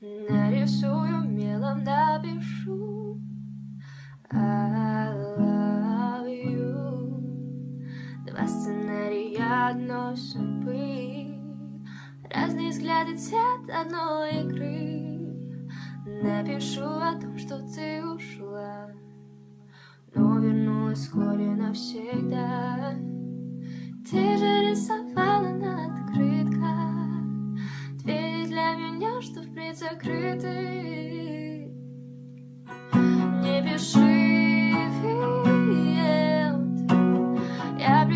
Нарисую мелом, напишу. I love you. Два сценария одной судьбы. Разные взгляды, цвет одной игры. Напишу о том, что ты ушла Но вернулась вскоре навсегда. Ты же закрыты. Не пиши, Фиэлд, я